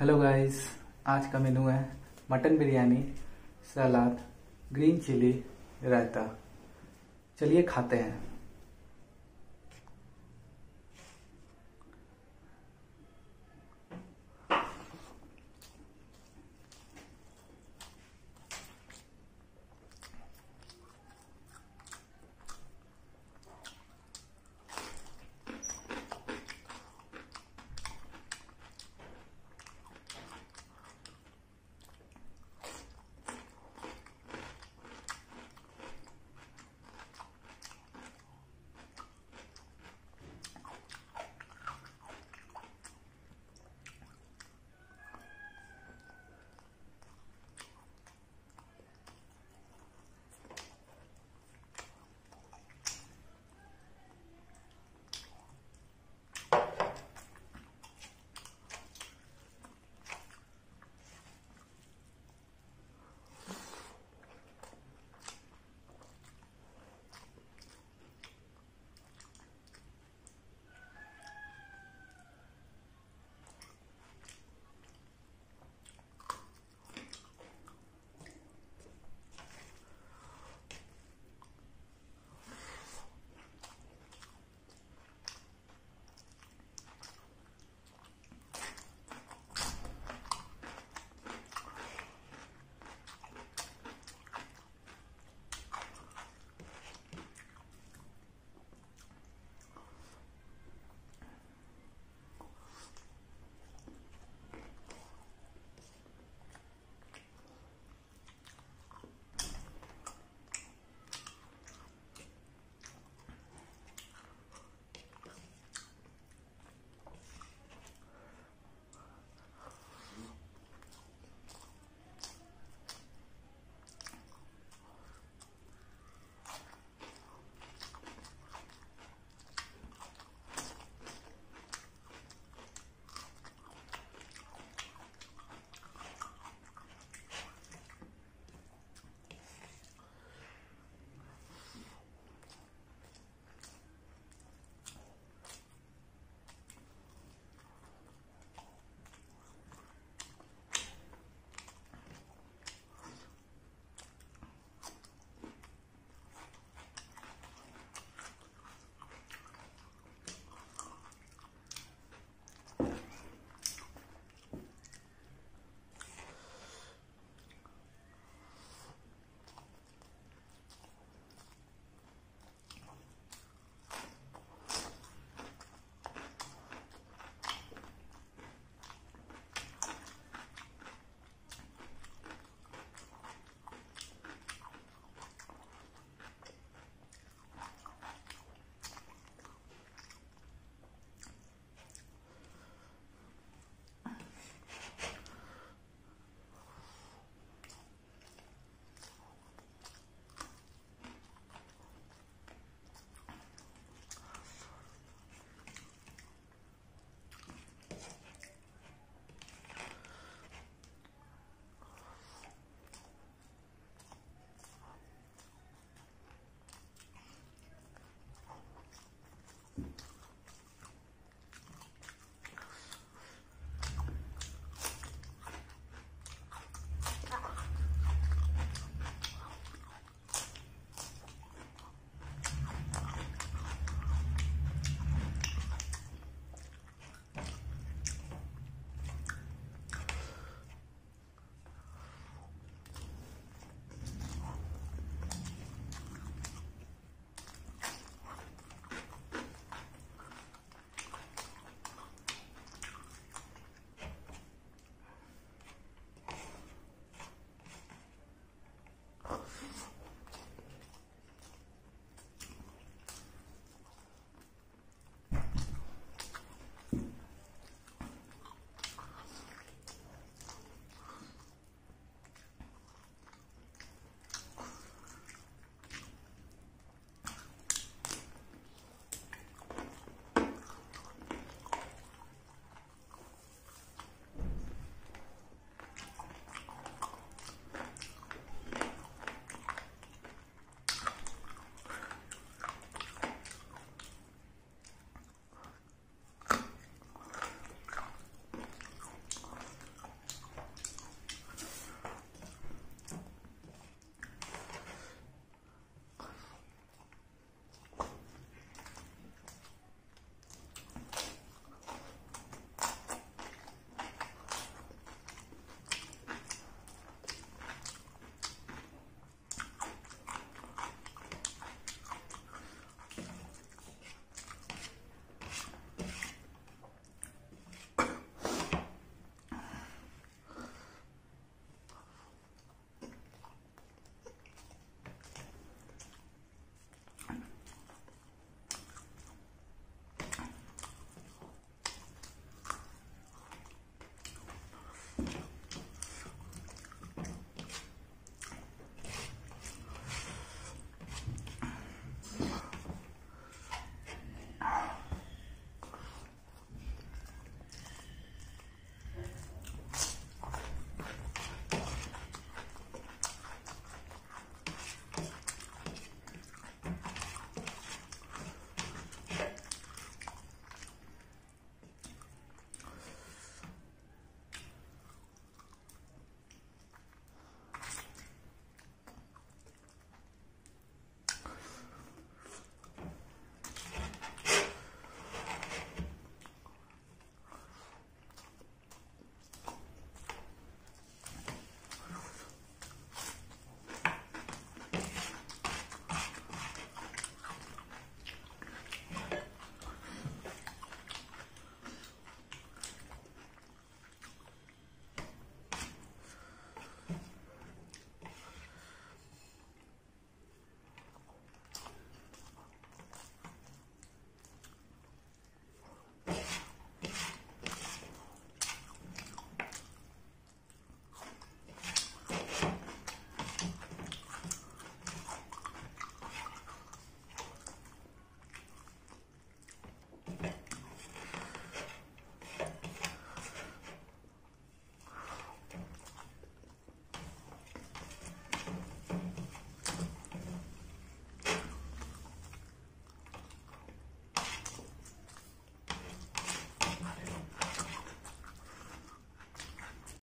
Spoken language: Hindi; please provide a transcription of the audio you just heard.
हेलो गाइस आज का मेनू है मटन बिरयानी, सलाद ग्रीन चिली रायता। चलिए खाते हैं।